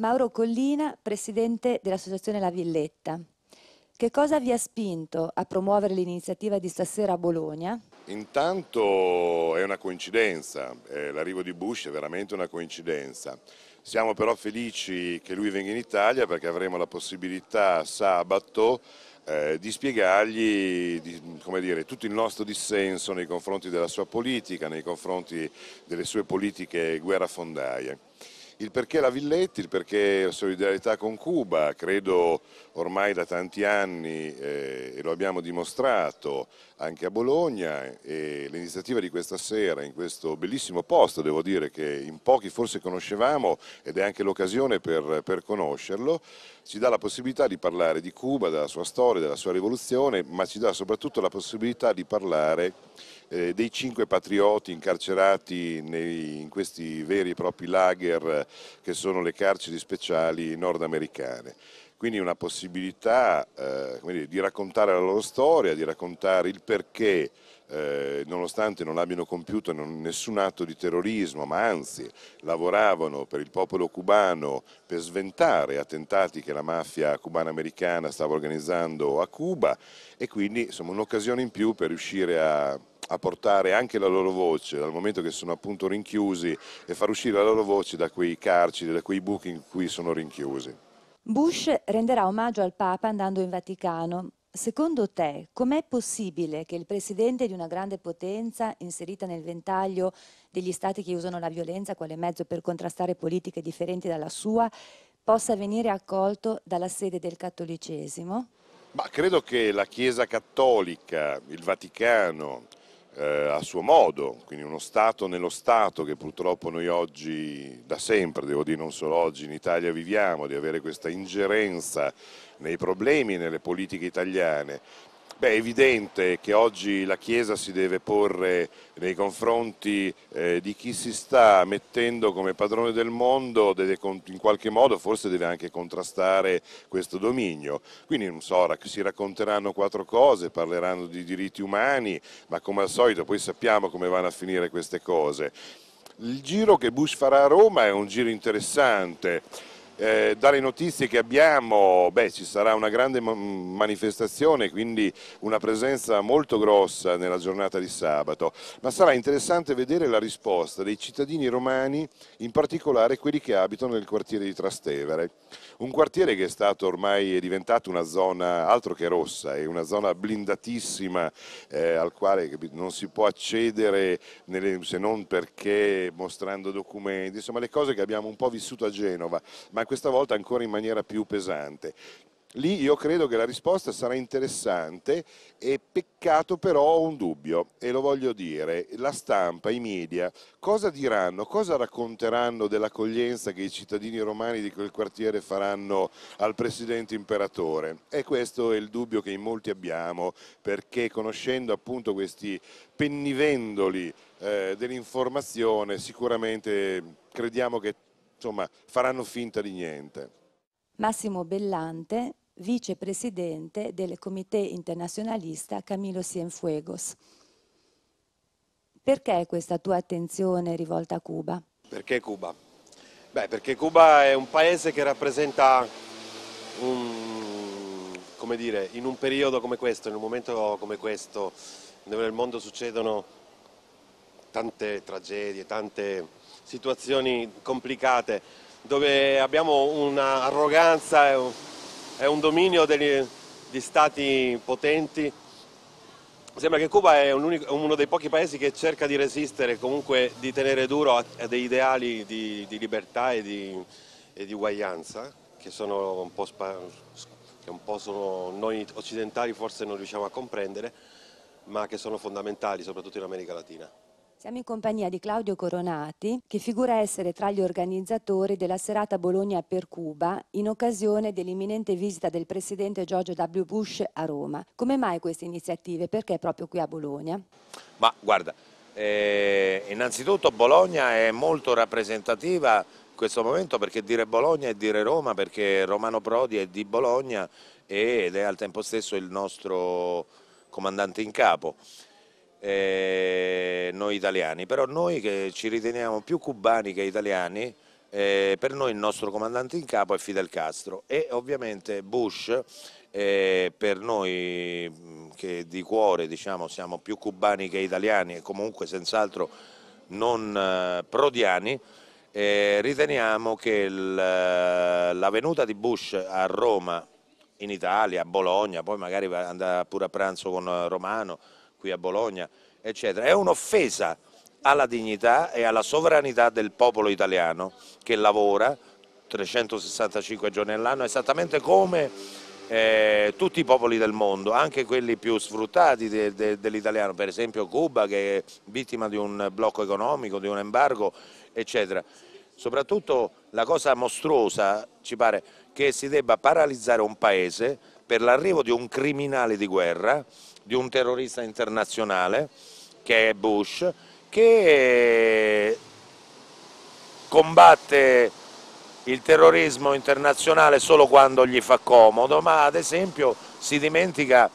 Mauro Collina, presidente dell'Associazione La Villetta. Che cosa vi ha spinto a promuovere l'iniziativa di stasera a Bologna? Intanto è una coincidenza, eh, l'arrivo di Bush è veramente una coincidenza. Siamo però felici che lui venga in Italia perché avremo la possibilità sabato eh, di spiegargli di, dire, tutto il nostro dissenso nei confronti della sua politica, nei confronti delle sue politiche guerrafondaie. Il perché la Villetti, il perché la solidarietà con Cuba, credo ormai da tanti anni eh, e lo abbiamo dimostrato anche a Bologna e l'iniziativa di questa sera in questo bellissimo posto, devo dire che in pochi forse conoscevamo ed è anche l'occasione per, per conoscerlo, ci dà la possibilità di parlare di Cuba, della sua storia, della sua rivoluzione, ma ci dà soprattutto la possibilità di parlare eh, dei cinque patrioti incarcerati nei, in questi veri e propri lager che sono le carceri speciali nordamericane. Quindi una possibilità eh, dire, di raccontare la loro storia, di raccontare il perché eh, nonostante non abbiano compiuto nessun atto di terrorismo, ma anzi lavoravano per il popolo cubano per sventare attentati che la mafia cubana-americana stava organizzando a Cuba e quindi un'occasione in più per riuscire a a portare anche la loro voce, dal momento che sono appunto rinchiusi, e far uscire la loro voce da quei carceri, da quei buchi in cui sono rinchiusi. Bush renderà omaggio al Papa andando in Vaticano. Secondo te, com'è possibile che il presidente di una grande potenza, inserita nel ventaglio degli stati che usano la violenza quale mezzo per contrastare politiche differenti dalla sua, possa venire accolto dalla sede del cattolicesimo? Ma credo che la Chiesa cattolica, il Vaticano, eh, a suo modo, quindi uno Stato nello Stato che purtroppo noi oggi, da sempre, devo dire non solo oggi, in Italia viviamo, di avere questa ingerenza nei problemi e nelle politiche italiane, Beh, è evidente che oggi la Chiesa si deve porre nei confronti eh, di chi si sta mettendo come padrone del mondo, deve, in qualche modo forse deve anche contrastare questo dominio. Quindi non so, si racconteranno quattro cose, parleranno di diritti umani, ma come al solito poi sappiamo come vanno a finire queste cose. Il giro che Bush farà a Roma è un giro interessante. Eh, dalle notizie che abbiamo beh, ci sarà una grande manifestazione, quindi una presenza molto grossa nella giornata di sabato, ma sarà interessante vedere la risposta dei cittadini romani, in particolare quelli che abitano nel quartiere di Trastevere. Un quartiere che è stato ormai è diventato una zona altro che rossa, è una zona blindatissima eh, al quale non si può accedere nelle, se non perché mostrando documenti, insomma le cose che abbiamo un po' vissuto a Genova, ma questa volta ancora in maniera più pesante. Lì io credo che la risposta sarà interessante e peccato però ho un dubbio e lo voglio dire, la stampa, i media, cosa diranno, cosa racconteranno dell'accoglienza che i cittadini romani di quel quartiere faranno al presidente imperatore? E questo è il dubbio che in molti abbiamo perché conoscendo appunto questi pennivendoli eh, dell'informazione sicuramente crediamo che insomma, faranno finta di niente. Massimo Bellante, vicepresidente del Comité Internazionalista Camilo Cienfuegos. Perché questa tua attenzione rivolta a Cuba? Perché Cuba? Beh, perché Cuba è un paese che rappresenta un, come dire, in un periodo come questo, in un momento come questo, dove nel mondo succedono tante tragedie, tante situazioni complicate, dove abbiamo un'arroganza e un dominio degli, di stati potenti. Sembra che Cuba è un unico, uno dei pochi paesi che cerca di resistere, comunque di tenere duro a, a dei ideali di, di libertà e di, e di, uguaglianza, che sono un po', che un po sono, noi occidentali forse non riusciamo a comprendere, ma che sono fondamentali soprattutto in America Latina. Siamo in compagnia di Claudio Coronati, che figura essere tra gli organizzatori della serata Bologna per Cuba in occasione dell'imminente visita del presidente George W. Bush a Roma. Come mai queste iniziative? Perché proprio qui a Bologna? Ma guarda, eh, innanzitutto Bologna è molto rappresentativa in questo momento perché dire Bologna è dire Roma, perché Romano Prodi è di Bologna ed è al tempo stesso il nostro comandante in capo eh, noi italiani, però noi che ci riteniamo più cubani che italiani eh, per noi il nostro comandante in capo è Fidel Castro. E ovviamente Bush eh, per noi che di cuore diciamo, siamo più cubani che italiani e comunque senz'altro non eh, prodiani, eh, riteniamo che il, la venuta di Bush a Roma, in Italia, a Bologna, poi magari andrà pure a pranzo con Romano qui a Bologna, eccetera, è un'offesa alla dignità e alla sovranità del popolo italiano che lavora 365 giorni all'anno, esattamente come eh, tutti i popoli del mondo, anche quelli più sfruttati de, de, dell'italiano, per esempio Cuba che è vittima di un blocco economico, di un embargo, eccetera. Soprattutto la cosa mostruosa ci pare che si debba paralizzare un paese per l'arrivo di un criminale di guerra, di un terrorista internazionale che è Bush, che combatte il terrorismo internazionale solo quando gli fa comodo, ma ad esempio si dimentica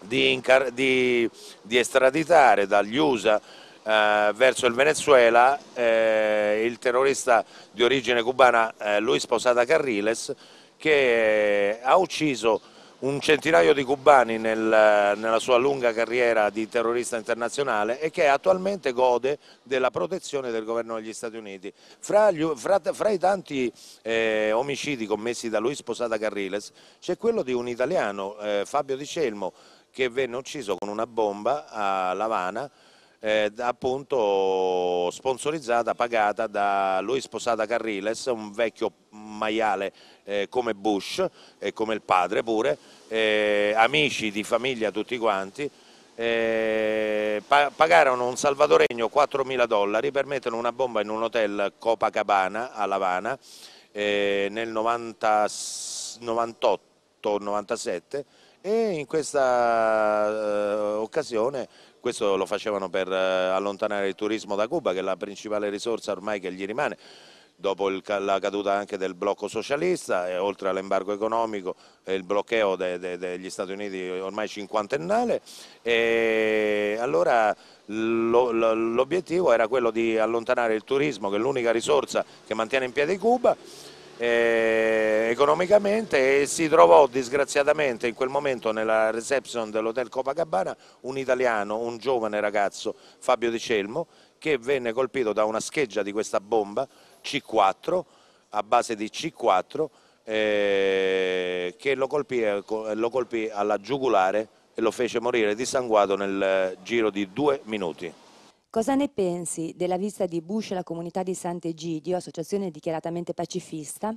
di, di, di estraditare dagli USA eh, verso il Venezuela eh, il terrorista di origine cubana eh, Luis Posada Carriles che ha ucciso un centinaio di cubani nel, nella sua lunga carriera di terrorista internazionale e che attualmente gode della protezione del governo degli Stati Uniti. Fra, gli, fra, fra i tanti eh, omicidi commessi da Luis Posada Carriles c'è quello di un italiano, eh, Fabio Di Celmo, che venne ucciso con una bomba a Lavana eh, appunto sponsorizzata, pagata da Luis Posada Carriles, un vecchio maiale eh, come Bush e come il padre pure, eh, amici di famiglia tutti quanti, eh, pa pagarono un salvadoregno 4.000 dollari per mettere una bomba in un hotel Copacabana a Lavana eh, nel 98-97 e in questa eh, occasione questo lo facevano per eh, allontanare il turismo da Cuba che è la principale risorsa ormai che gli rimane dopo il, la caduta anche del blocco socialista e oltre all'embargo economico e il bloccheo de, de, degli Stati Uniti ormai cinquantennale e allora l'obiettivo era quello di allontanare il turismo che è l'unica risorsa che mantiene in piedi Cuba eh, economicamente e si trovò disgraziatamente in quel momento nella reception dell'hotel Copacabana un italiano, un giovane ragazzo, Fabio Di Celmo, che venne colpito da una scheggia di questa bomba C4, a base di C4, eh, che lo colpì, lo colpì alla giugulare e lo fece morire dissanguato nel giro di due minuti. Cosa ne pensi della visita di Bush alla comunità di Sant'Egidio, associazione dichiaratamente pacifista?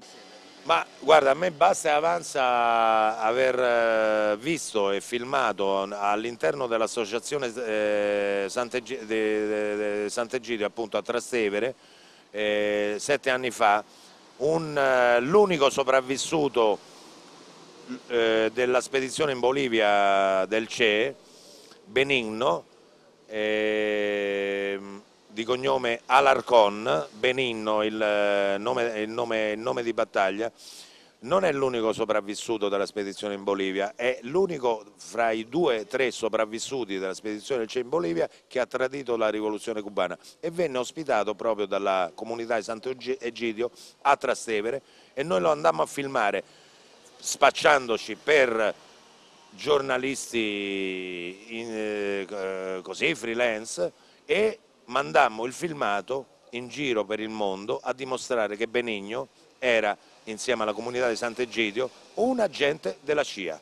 Ma guarda, a me basta e avanza aver eh, visto e filmato all'interno dell'associazione eh, Sant'Egidio appunto a Trastevere eh, sette anni fa eh, l'unico sopravvissuto eh, della spedizione in Bolivia del CE, Benigno, eh, di cognome Alarcon, Benigno il eh, nome, il nome, il nome di battaglia, non è l'unico sopravvissuto della spedizione in Bolivia, è l'unico fra i due o tre sopravvissuti della spedizione in Bolivia che ha tradito la rivoluzione cubana e venne ospitato proprio dalla comunità di Sant'Egidio a Trastevere e noi lo andammo a filmare spacciandoci per giornalisti in, eh, così freelance e mandammo il filmato in giro per il mondo a dimostrare che Benigno era insieme alla comunità di Sant'Egidio, un agente della CIA.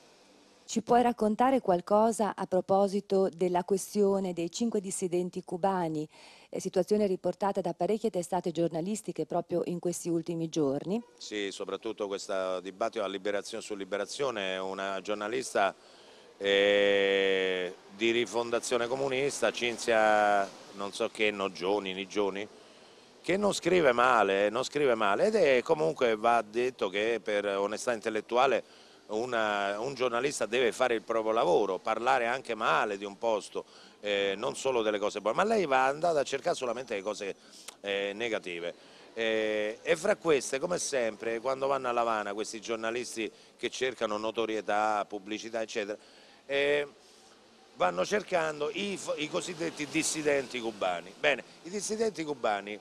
Ci puoi raccontare qualcosa a proposito della questione dei cinque dissidenti cubani, eh, situazione riportata da parecchie testate giornalistiche proprio in questi ultimi giorni? Sì, soprattutto questo dibattito a liberazione su liberazione, una giornalista eh, di rifondazione comunista, Cinzia non so che, Nogioni, Nigioni, che non scrive male, non scrive male ed è comunque va detto che per onestà intellettuale una, un giornalista deve fare il proprio lavoro, parlare anche male di un posto, eh, non solo delle cose buone, ma lei va andata a cercare solamente le cose eh, negative. Eh, e fra queste, come sempre, quando vanno a Lavana questi giornalisti che cercano notorietà, pubblicità, eccetera, eh, vanno cercando i, i cosiddetti dissidenti cubani. Bene, i dissidenti cubani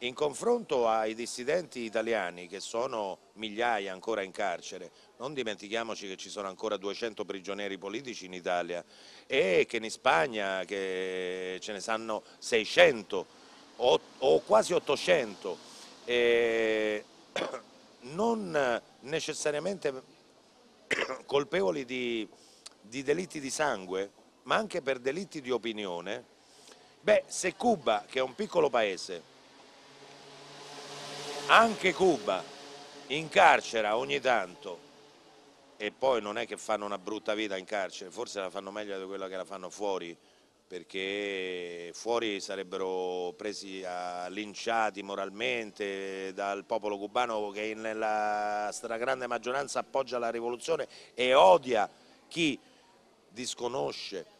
in confronto ai dissidenti italiani che sono migliaia ancora in carcere, non dimentichiamoci che ci sono ancora 200 prigionieri politici in Italia e che in Spagna che ce ne sanno 600 o, o quasi 800, eh, non necessariamente colpevoli di, di delitti di sangue, ma anche per delitti di opinione, beh, se Cuba, che è un piccolo paese, anche Cuba incarcera ogni tanto e poi non è che fanno una brutta vita in carcere, forse la fanno meglio di quella che la fanno fuori, perché fuori sarebbero presi a, linciati moralmente dal popolo cubano che nella stragrande maggioranza appoggia la rivoluzione e odia chi disconosce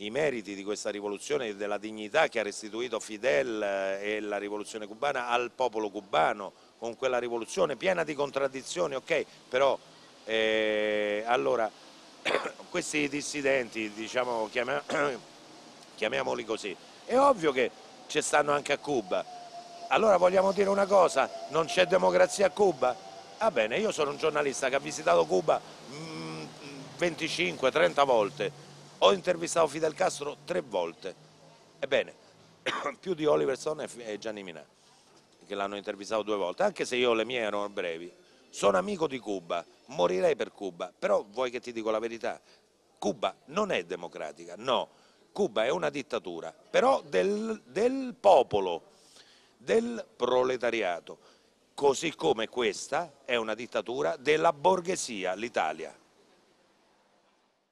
i meriti di questa rivoluzione e della dignità che ha restituito Fidel eh, e la rivoluzione cubana al popolo cubano con quella rivoluzione piena di contraddizioni, ok, però eh, allora questi dissidenti, diciamo, chiamiamoli così, è ovvio che ci stanno anche a Cuba, allora vogliamo dire una cosa, non c'è democrazia a Cuba? Va bene, io sono un giornalista che ha visitato Cuba 25-30 mm, volte, ho intervistato Fidel Castro tre volte, ebbene, più di Oliver Stone e Gianni Minà, che l'hanno intervistato due volte, anche se io le mie erano brevi. Sono amico di Cuba, morirei per Cuba, però vuoi che ti dico la verità? Cuba non è democratica, no, Cuba è una dittatura, però del, del popolo, del proletariato, così come questa è una dittatura della borghesia, l'Italia.